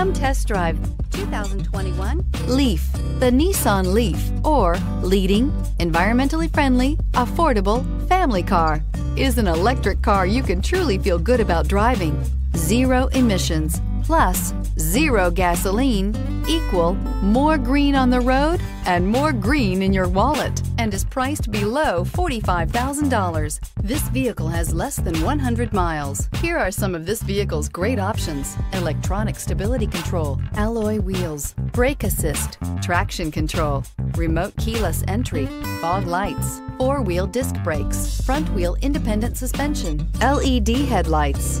Come test drive 2021 Leaf. The Nissan Leaf, or leading, environmentally friendly, affordable family car, is an electric car you can truly feel good about driving. Zero emissions, plus zero gasoline equal more green on the road and more green in your wallet and is priced below $45,000. This vehicle has less than 100 miles. Here are some of this vehicle's great options. Electronic stability control, alloy wheels, brake assist, traction control, remote keyless entry, fog lights, four-wheel disc brakes, front-wheel independent suspension, LED headlights,